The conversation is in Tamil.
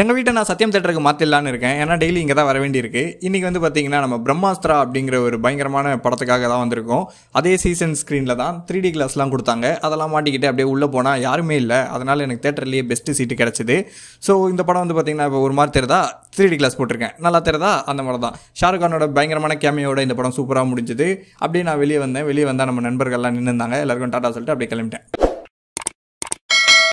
எங்கள் வீட்டை நான் சத்தியம் தேட்டருக்கு மாற்றிடலான்னு இருக்கேன். ஏன்னா டெய்லி இங்கே தான் வர வேண்டியிருக்கு. இன்றைக்கி வந்து பார்த்தீங்கன்னா நம்ம பிரம்மாஸ்திரா அப்படிங்கிற ஒரு பயங்கரமான படத்துக்காக தான் வந்திருக்கோம். அதே சீசன் ஸ்க்ரீனில் தான் த்ரீ டி கிளாஸ்லாம் கொடுத்தாங்க. அதெல்லாம் மாட்டிக்கிட்டு அப்படியே உள்ளே போனால் யாருமே இல்லை. அதனால் எனக்கு தேட்டர்லேயே பெஸ்ட்டு சீட்டு கிடச்சிது. ஸோ இந்த படம் வந்து பார்த்தீங்கன்னா இப்போ ஒரு மாதிரி தெரிதா? த்ரீ டி கிளாஸ் போட்டிருக்கேன். நல்லா தெரிதா? அந்த மாதிரி தான். ஷாருக் கானோட பயங்கரமான கேமியோட இந்த படம் சூப்பராக முடிஞ்சுது. அப்படியே நான் வெளியே வந்தேன். வெளியே வந்தால் நம்ம நண்பர்கள்லாம் நின்று இருந்தாங்க எல்லாருக்கும் டாட்டா சொல்லிட்டு அப்படியே கிளம்பிட்டேன்.